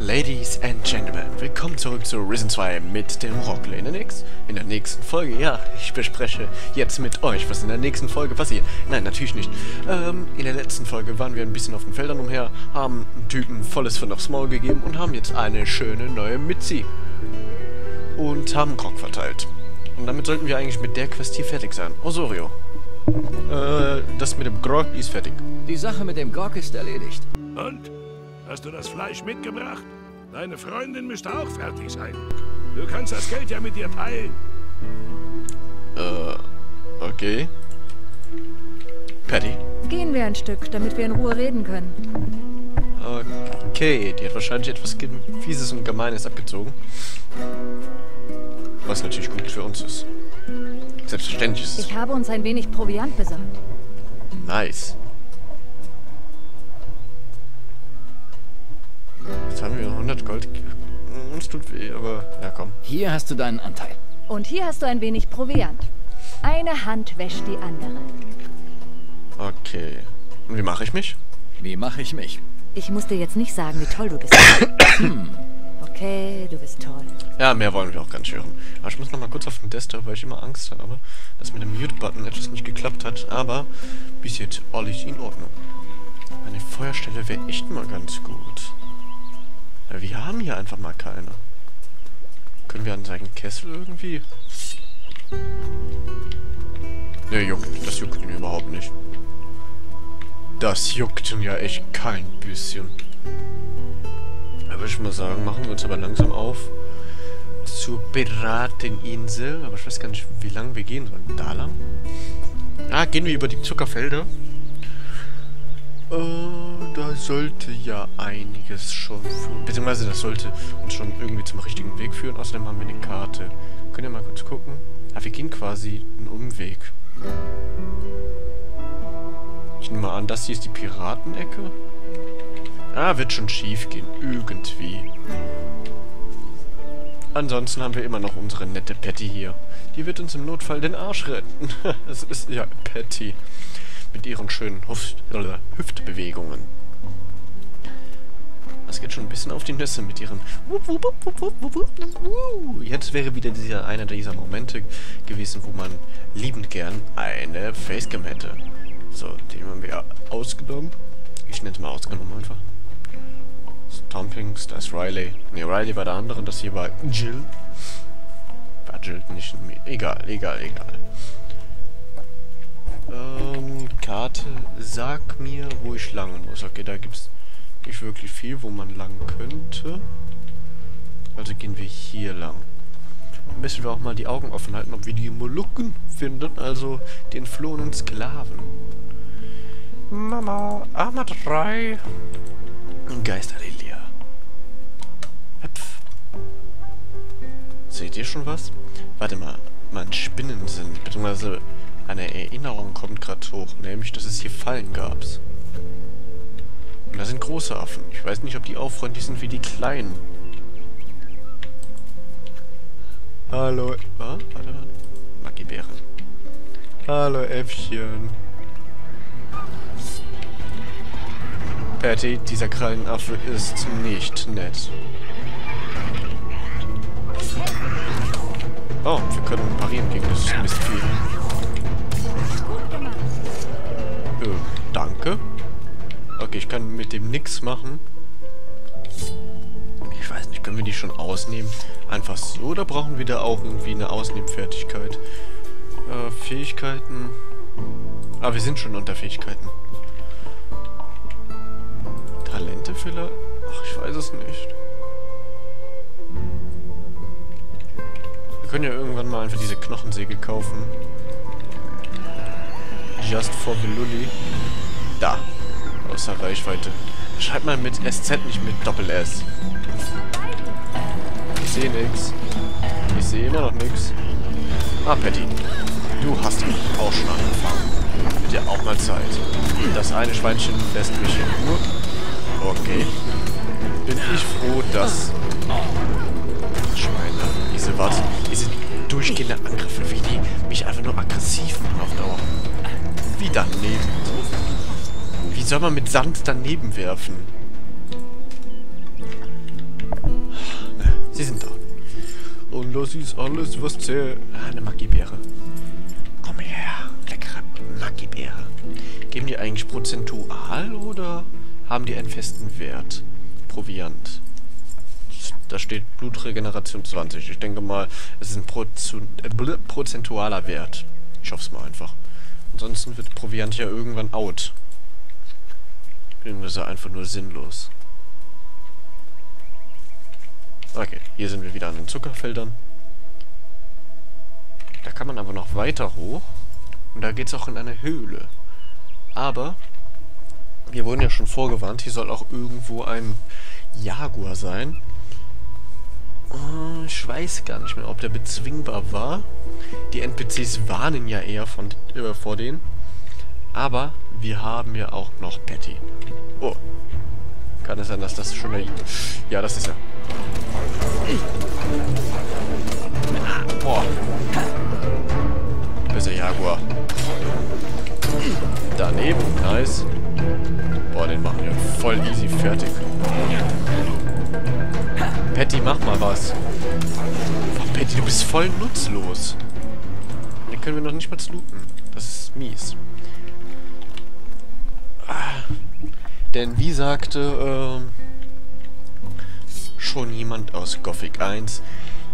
Ladies and Gentlemen, willkommen zurück zu Risen 2 mit dem Rockle in der, nächsten, in der nächsten Folge. Ja, ich bespreche jetzt mit euch, was in der nächsten Folge passiert. Nein, natürlich nicht. Ähm, in der letzten Folge waren wir ein bisschen auf den Feldern umher, haben einen Typen volles von aufs Maul gegeben und haben jetzt eine schöne neue Mitzi. Und haben Grog verteilt. Und damit sollten wir eigentlich mit der Quest hier fertig sein. Osorio. Äh, das mit dem Grog ist fertig. Die Sache mit dem Grog ist erledigt. Und? Hast du das Fleisch mitgebracht? Deine Freundin müsste auch fertig sein. Du kannst das Geld ja mit ihr teilen. Äh, okay. Patty? Gehen wir ein Stück, damit wir in Ruhe reden können. Okay, die hat wahrscheinlich etwas Fieses und Gemeines abgezogen. Was natürlich gut für uns ist. Selbstverständlich ist es. Ich habe uns ein wenig Proviant besorgt. Nice. Wir 100 Gold. Uns tut weh, aber ja komm. Hier hast du deinen Anteil. Und hier hast du ein wenig Proviant. Eine Hand wäscht die andere. Okay. Und wie mache ich mich? Wie mache ich mich? Ich muss dir jetzt nicht sagen, wie toll du bist. okay, du bist toll. Ja, mehr wollen wir auch gar nicht hören. Aber ich muss noch mal kurz auf den Desktop, weil ich immer Angst habe, dass mit dem Mute-Button etwas nicht geklappt hat. Aber bis jetzt alles in Ordnung. Eine Feuerstelle wäre echt mal ganz gut. Wir haben hier einfach mal keine. Können wir an seinen Kessel irgendwie? Ne, juckt. Das juckt ihn überhaupt nicht. Das juckt ihn ja echt kein bisschen. Da würde ich mal sagen, machen wir uns aber langsam auf zur Pirateninsel. Aber ich weiß gar nicht, wie lang wir gehen sollen. Da lang? Ah, gehen wir über die Zuckerfelder. Äh, sollte ja einiges schon führen. Beziehungsweise das sollte uns schon irgendwie zum richtigen Weg führen. Außerdem haben wir eine Karte. Könnt ihr mal kurz gucken? Ah, wir gehen quasi einen Umweg. Ich nehme mal an, das hier ist die Piratenecke. Ah, wird schon schief gehen. Irgendwie. Ansonsten haben wir immer noch unsere nette Patty hier. Die wird uns im Notfall den Arsch retten. Es ist ja Patty. Mit ihren schönen Hüft Hüftbewegungen. Das geht schon ein bisschen auf die Nüsse mit ihren... Jetzt wäre wieder dieser einer dieser Momente gewesen, wo man liebend gern eine Facecam hätte. So, den haben wir ausgenommen. Ich nenne es mal ausgenommen einfach. Stompings, da ist Riley. Ne, Riley war der andere, das hier war Jill. War Jill nicht... Egal, egal, egal. Ähm, Karte, sag mir, wo ich lang muss. Okay, da gibt's nicht wirklich viel, wo man lang könnte. Also gehen wir hier lang. Müssen wir auch mal die Augen offen halten, ob wir die Molukken finden, also den entflohenen Sklaven. Mama, Arma 3. Geisterlilie. Hüpf. Seht ihr schon was? Warte mal, mein Spinnen sind, beziehungsweise eine Erinnerung kommt gerade hoch, nämlich, dass es hier Fallen gab. Und da sind große Affen. Ich weiß nicht, ob die auch freundlich sind wie die kleinen. Hallo. Ah, warte mal. Magibären. Hallo, Äffchen. Patty, dieser Krallenaffe ist nicht nett. Oh, wir können parieren gegen das Mistvieh. Nix machen. Ich weiß nicht, können wir die schon ausnehmen? Einfach so, oder brauchen wir da auch irgendwie eine Ausnehmfertigkeit? Äh, Fähigkeiten. Ah, wir sind schon unter Fähigkeiten. Talente vielleicht? Ach, ich weiß es nicht. Wir können ja irgendwann mal einfach diese Knochensäge kaufen. Just for the Lully. Da. Außer Reichweite. Schreibt mal mit SZ, nicht mit Doppel-S. Ich sehe nix. Ich sehe immer noch nix. Ah, Patty. Du hast auch schon angefangen. Wird ja auch mal Zeit. Das eine Schweinchen lässt mich in Ruhe. Okay. Bin ich froh, dass... Schweine. Diese was? Diese durchgehenden Angriffe, wie die mich einfach nur aggressiv machen auf Dauer. Wie daneben. Wie soll man mit Sand daneben werfen? Sie sind da. Und das ist alles, was zählt. Ah, eine Magiebeere. Komm her, leckere Magiebeere. Geben die eigentlich prozentual oder haben die einen festen Wert? Proviant. Da steht Blutregeneration 20. Ich denke mal, es ist ein Prozu äh, prozentualer Wert. Ich hoffe es mal einfach. Ansonsten wird Proviant ja irgendwann out. Beziehungsweise einfach nur sinnlos. Okay, hier sind wir wieder an den Zuckerfeldern. Da kann man aber noch weiter hoch. Und da geht es auch in eine Höhle. Aber, wir wurden ja schon vorgewarnt, hier soll auch irgendwo ein Jaguar sein. Oh, ich weiß gar nicht mehr, ob der bezwingbar war. Die NPCs warnen ja eher von, äh, vor denen. Aber wir haben ja auch noch Patty. Oh. Kann es sein, dass das schon der... Ja, das ist er. Ah, boah. Böser Jaguar. Daneben, nice. Boah, den machen wir voll easy fertig. Patty, mach mal was. Oh, Patty, du bist voll nutzlos. Den können wir noch nicht mal looten. Das ist mies. Denn wie sagte äh, schon jemand aus Gothic 1,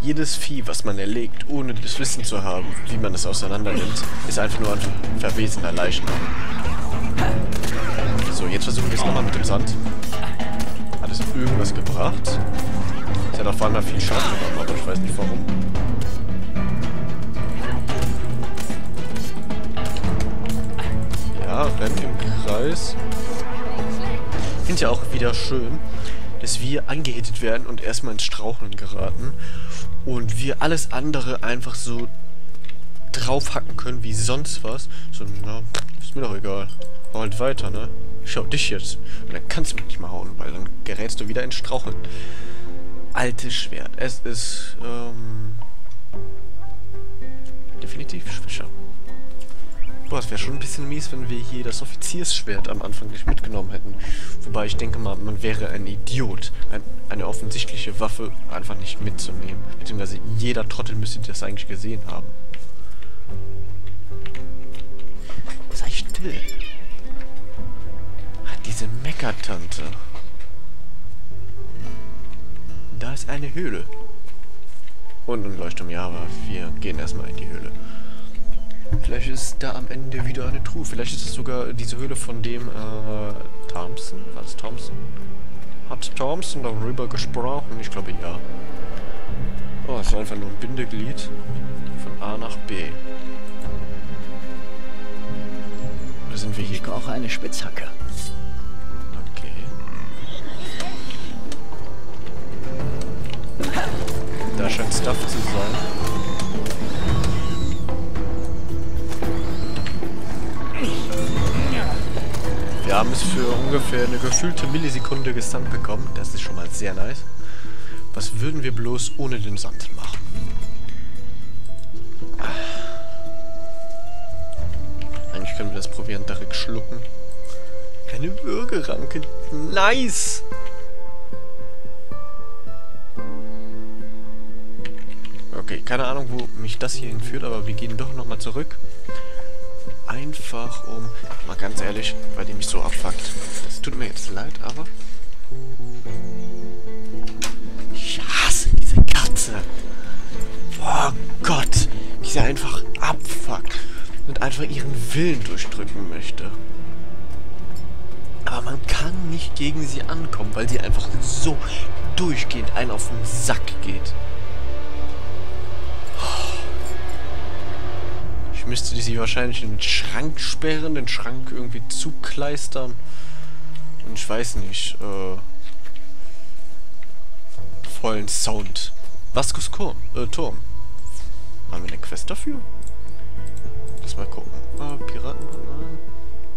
jedes Vieh, was man erlegt, ohne das Wissen zu haben, wie man es auseinander nimmt, ist einfach nur ein verwesener Leichnam. So, jetzt versuchen wir es nochmal mit dem Sand. Hat es irgendwas gebracht? Es hat auf einmal viel Schaden genommen, aber ich weiß nicht warum. Ja, rennt im Kreis. Finde ja auch wieder schön, dass wir angehittet werden und erstmal ins Straucheln geraten. Und wir alles andere einfach so draufhacken können wie sonst was. So, na, ist mir doch egal. Hau halt weiter, ne? Ich schau dich jetzt. Und dann kannst du mich nicht mehr hauen, weil dann gerätst du wieder ins Straucheln altes Schwert. Es ist ähm, definitiv schwächer. Boah, es wäre schon ein bisschen mies, wenn wir hier das Offiziersschwert am Anfang nicht mitgenommen hätten. Wobei ich denke mal, man wäre ein Idiot, ein, eine offensichtliche Waffe einfach nicht mitzunehmen. Beziehungsweise jeder Trottel müsste das eigentlich gesehen haben. Sei still. Hat diese Meckertante. Da ist eine Höhle. Und ein Leuchtturm, ja, aber wir gehen erstmal in die Höhle. Vielleicht ist da am Ende wieder eine Truhe. Vielleicht ist es sogar diese Höhle von dem, äh, Thompson? War das Thompson? Hat Thompson darüber gesprochen? Ich glaube, ja. Oh, es ist einfach nur ein Bindeglied von A nach B. Oder sind wir hier? Ich brauche eine Spitzhacke. Da scheint Stuff zu sein. Wir haben es für ungefähr eine gefühlte Millisekunde gesandt bekommen. Das ist schon mal sehr nice. Was würden wir bloß ohne den Sand machen? Eigentlich können wir das Proviant direkt schlucken. Eine Würgeranke. Nice! Okay, keine Ahnung, wo mich das hier hinführt, aber wir gehen doch nochmal zurück. Einfach um, mal ganz ehrlich, weil die mich so abfuckt. Das tut mir jetzt leid, aber... Ich hasse diese Katze. Oh Gott, die sie einfach abfuckt und einfach ihren Willen durchdrücken möchte. Aber man kann nicht gegen sie ankommen, weil sie einfach so durchgehend einen auf den Sack geht. Ich müsste sie wahrscheinlich in den Schrank sperren, den Schrank irgendwie zukleistern. Und ich weiß nicht, äh... Vollen Sound. Vaskus Turm. Äh, Turm. Haben wir eine Quest dafür? Lass mal gucken. Ah, Piraten, nein.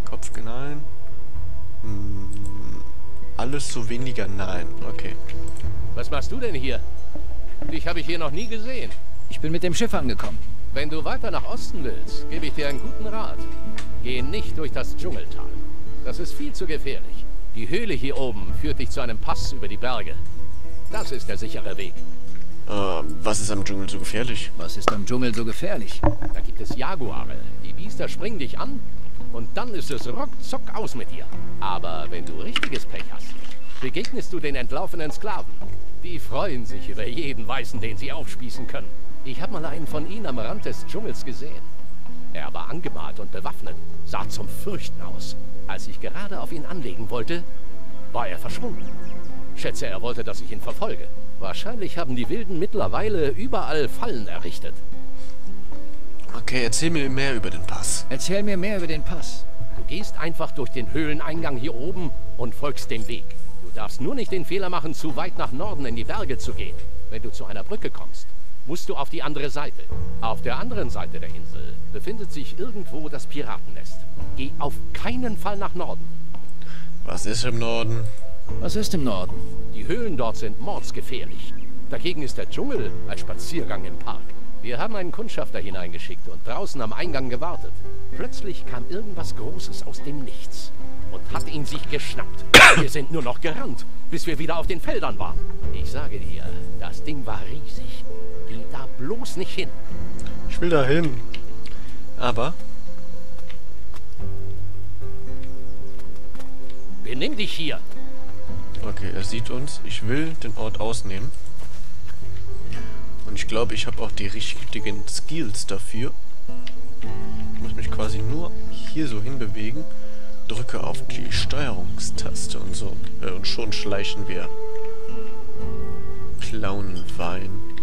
Kopf, nein. Hm, alles so weniger nein. Okay. Was machst du denn hier? Dich habe ich hier noch nie gesehen. Ich bin mit dem Schiff angekommen. Wenn du weiter nach Osten willst, gebe ich dir einen guten Rat. Geh nicht durch das Dschungeltal. Das ist viel zu gefährlich. Die Höhle hier oben führt dich zu einem Pass über die Berge. Das ist der sichere Weg. Äh, was ist am Dschungel so gefährlich? Was ist am Dschungel so gefährlich? Da gibt es Jaguare. Die Biester springen dich an und dann ist es ruckzuck aus mit dir. Aber wenn du richtiges Pech hast, begegnest du den entlaufenen Sklaven. Die freuen sich über jeden Weißen, den sie aufspießen können. Ich habe mal einen von ihnen am Rand des Dschungels gesehen. Er war angemalt und bewaffnet, sah zum Fürchten aus. Als ich gerade auf ihn anlegen wollte, war er verschwunden. Schätze, er wollte, dass ich ihn verfolge. Wahrscheinlich haben die Wilden mittlerweile überall Fallen errichtet. Okay, erzähl mir mehr über den Pass. Erzähl mir mehr über den Pass. Du gehst einfach durch den Höhleneingang hier oben und folgst dem Weg. Du darfst nur nicht den Fehler machen, zu weit nach Norden in die Berge zu gehen. Wenn du zu einer Brücke kommst, musst du auf die andere Seite. Auf der anderen Seite der Insel befindet sich irgendwo das Piratennest. Geh auf keinen Fall nach Norden. Was ist im Norden? Was ist im Norden? Die Höhlen dort sind mordsgefährlich. Dagegen ist der Dschungel ein Spaziergang im Park. Wir haben einen Kundschafter hineingeschickt und draußen am Eingang gewartet. Plötzlich kam irgendwas Großes aus dem Nichts und hat ihn sich geschnappt. Wir sind nur noch gerannt, bis wir wieder auf den Feldern waren. Ich sage dir, das Ding war riesig. Bloß nicht hin. Ich will da hin. Aber Benimm dich hier. Okay, er sieht uns. Ich will den Ort ausnehmen. Und ich glaube, ich habe auch die richtigen Skills dafür. Ich muss mich quasi nur hier so hinbewegen. Drücke auf die Steuerungstaste und so. Äh, und schon schleichen wir. Klauen Wein. Den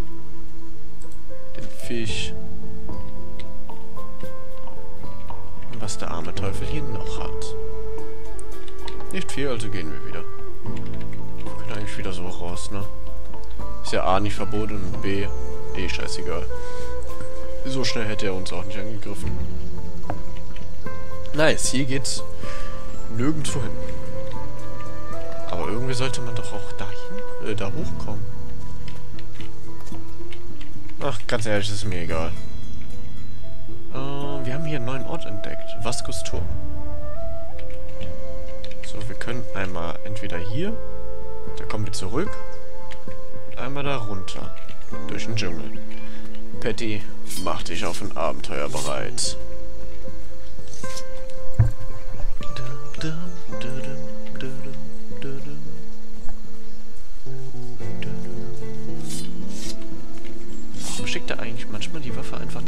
Fisch. Und was der arme Teufel hier noch hat. Nicht viel, also gehen wir wieder. Wir können eigentlich wieder so raus, ne? Ist ja A nicht verboten und B eh scheißegal. So schnell hätte er uns auch nicht angegriffen. Nice, hier geht's nirgendwo hin. Aber irgendwie sollte man doch auch dahin, äh, da hochkommen. Ach, ganz ehrlich, ist mir egal. Äh, wir haben hier einen neuen Ort entdeckt. Vascos Turm. So, wir können einmal entweder hier, da kommen wir zurück, und einmal da runter, durch den Dschungel. Patty, mach dich auf ein Abenteuer bereit.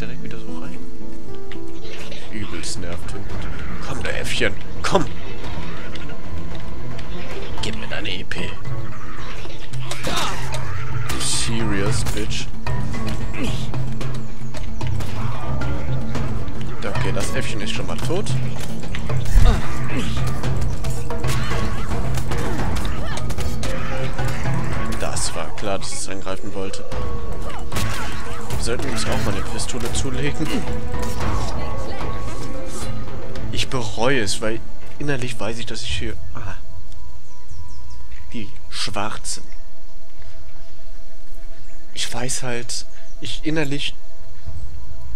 Direkt wieder so rein? Übelst nervtötend. Komm, der Äffchen, komm! Gib mir deine EP. Serious, bitch. Okay, das Äffchen ist schon mal tot. Auch mal eine Pistole zulegen. Ich bereue es, weil innerlich weiß ich, dass ich hier... Ah. Die Schwarzen. Ich weiß halt... Ich innerlich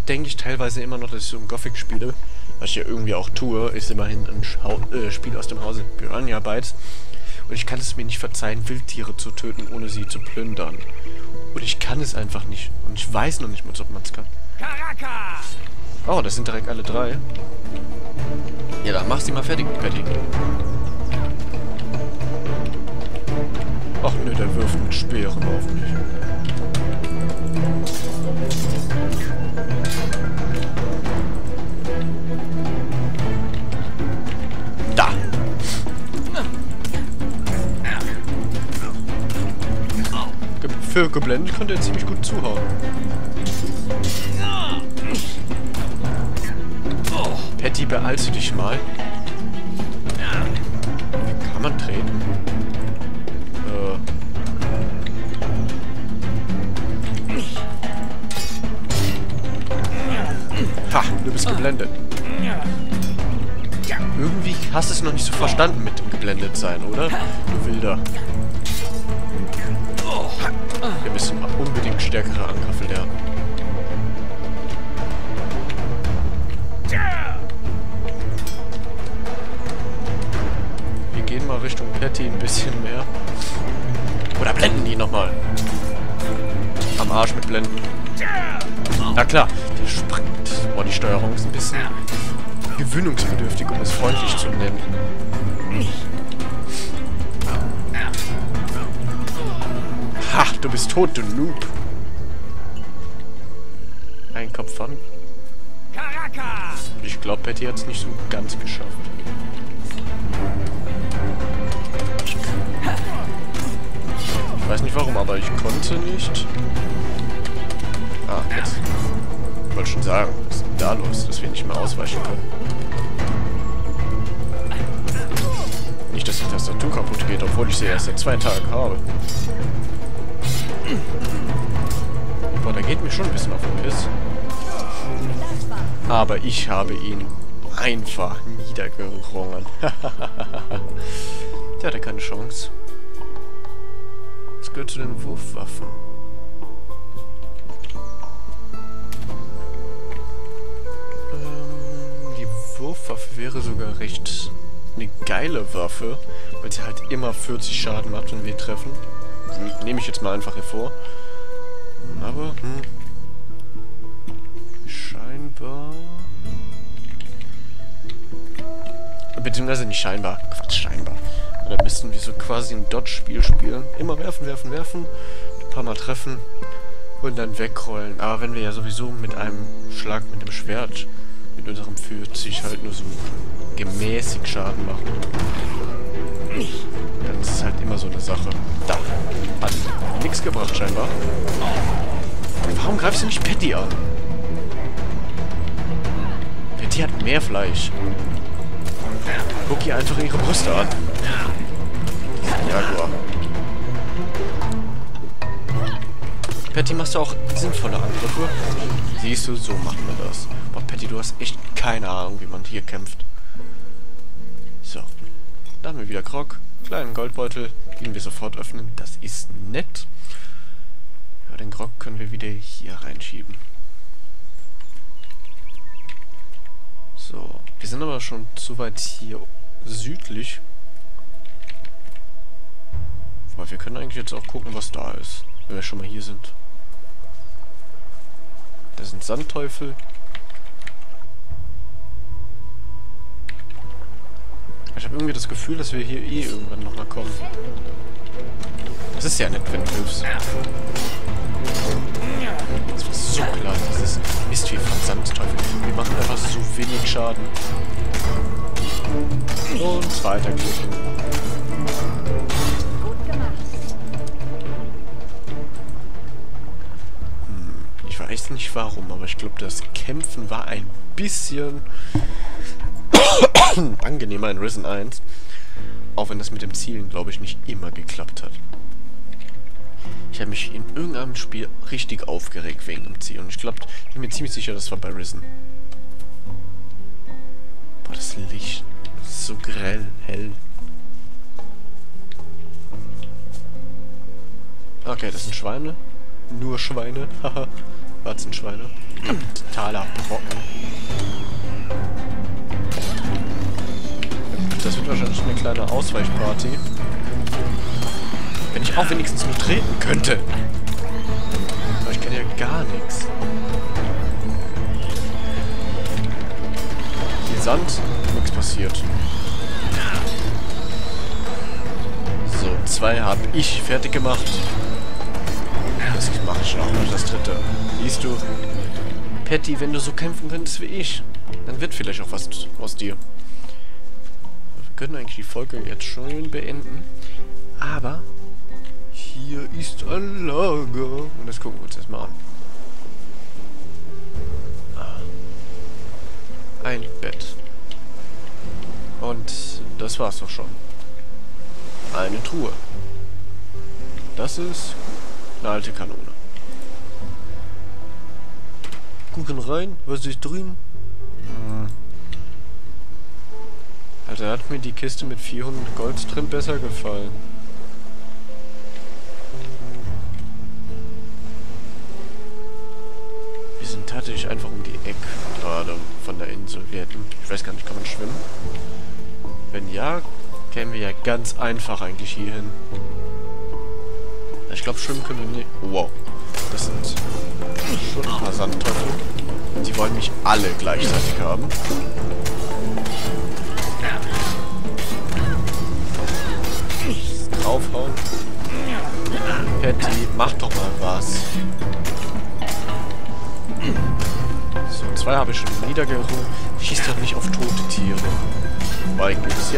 denke ich teilweise immer noch, dass ich so ein Gothic spiele. Was ich ja irgendwie auch tue, ist immerhin ein Schau äh, Spiel aus dem Hause Piranha Bytes. Und ich kann es mir nicht verzeihen, Wildtiere zu töten, ohne sie zu plündern. Und ich kann es einfach nicht. Und ich weiß noch nicht mal, ob man es kann. Oh, das sind direkt alle drei. Ja, dann mach sie mal fertig, Patty. Ach ne, der wirft mit Speeren auf mich. Für geblendet konnte er ziemlich gut zuhauen. Patty, beeilst du dich mal? Wie kann man treten? Äh. Ha, du bist geblendet. Irgendwie hast du es noch nicht so verstanden mit dem geblendet sein, oder? Du Wilder. Müssen unbedingt stärkere Angriffe lernen. Wir gehen mal Richtung Patty ein bisschen mehr. Oder blenden die nochmal. am Arsch mit Blenden. Na klar, der springt. Boah, die Steuerung ist ein bisschen gewöhnungsbedürftig, um es freundlich zu nennen. Du bist tot, du Noob. Ein Kopf an. Ich glaube, Patty hat es nicht so ganz geschafft. Ich weiß nicht warum, aber ich konnte nicht. Ah, jetzt. Ich wollte schon sagen, was ist denn da los, dass wir nicht mehr ausweichen können? Nicht, dass die Tastatur kaputt geht, obwohl ich sie erst seit zwei Tagen habe. Boah, der geht mir schon ein bisschen auf den Piss. Aber ich habe ihn einfach niedergerungen. der hatte keine Chance. Das gehört zu den Wurfwaffen. Ähm, die Wurfwaffe wäre sogar recht eine geile Waffe, weil sie halt immer 40 Schaden macht, wenn wir treffen. Nehme ich jetzt mal einfach hervor. Aber, hm. Scheinbar... Beziehungsweise nicht scheinbar. Quatsch, scheinbar. Da müssten wir so quasi ein Dodge-Spiel spielen. Immer werfen, werfen, werfen. Ein paar Mal treffen. Und dann wegrollen. Aber wenn wir ja sowieso mit einem Schlag mit dem Schwert mit unserem 40 halt nur so gemäßig Schaden machen. Dann ist es halt immer so eine Sache. Da. Hat nichts gebracht scheinbar. Warum greifst du nicht Patty an? Patty hat mehr Fleisch. Guck ihr einfach ihre Brüste an. Jaguar. Patty, machst du auch sinnvolle Angriffe? Siehst du, so machen wir das. Boah, Patty, du hast echt keine Ahnung, wie man hier kämpft. Da haben wir wieder Krog. Kleinen Goldbeutel, den wir sofort öffnen. Das ist nett. Ja, den Grog können wir wieder hier reinschieben. So. Wir sind aber schon zu weit hier südlich. Aber wir können eigentlich jetzt auch gucken, was da ist, wenn wir schon mal hier sind. Da sind Sandteufel. Ich habe irgendwie das Gefühl, dass wir hier eh irgendwann nochmal kommen. Das ist ja nett, wenn hilfst. Das war so klar, dieses Mistvieh von Sandteufel. Wir machen einfach so wenig Schaden. Und weiterklicken. Hm, ich weiß nicht warum, aber ich glaube, das Kämpfen war ein bisschen angenehmer in Risen 1. Auch wenn das mit dem Zielen, glaube ich, nicht immer geklappt hat. Ich habe mich in irgendeinem Spiel richtig aufgeregt wegen dem Zielen. Und ich glaube, ich bin mir ziemlich sicher, das war bei Risen. Boah, das Licht. Ist so grell, hell. Okay, das sind Schweine. Nur Schweine. Haha. Warzenschweine. Totaler Brocken. Das wird wahrscheinlich eine kleine Ausweichparty. Wenn ich auch wenigstens nur treten könnte. Aber ich kann ja gar nichts. Hier Sand, nichts passiert. So, zwei habe ich fertig gemacht. Das mache ich auch noch, das dritte. Siehst du, Patty, wenn du so kämpfen könntest wie ich, dann wird vielleicht auch was aus dir. Wir können eigentlich die Folge jetzt schon beenden. Aber hier ist ein Lager. Und das gucken wir uns erstmal an. Ah. Ein Bett. Und das war's doch schon. Eine Truhe. Das ist eine alte Kanone. Gucken rein, was ist drin? Hm. Also hat mir die Kiste mit 400 Gold drin besser gefallen. Wir sind tatsächlich einfach um die Ecke gerade von der Insel. Wir hätten, ich weiß gar nicht, kann man schwimmen? Wenn ja, kämen wir ja ganz einfach eigentlich hier hin. Ich glaube, schwimmen können wir nicht. Wow. Das sind schon ein paar Sandteufel. Die wollen mich alle gleichzeitig haben.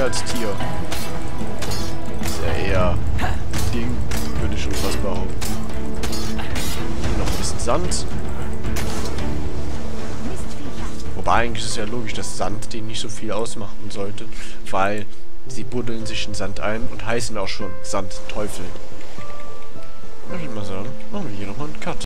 Hier als Tier. Ist ja eher Ding, würde ich schon fast behaupten. Noch ein bisschen Sand. Wobei eigentlich ist es ja logisch, dass Sand den nicht so viel ausmachen sollte, weil sie buddeln sich in Sand ein und heißen auch schon Sandteufel. Ich würde mal sagen, machen wir hier nochmal einen Cut.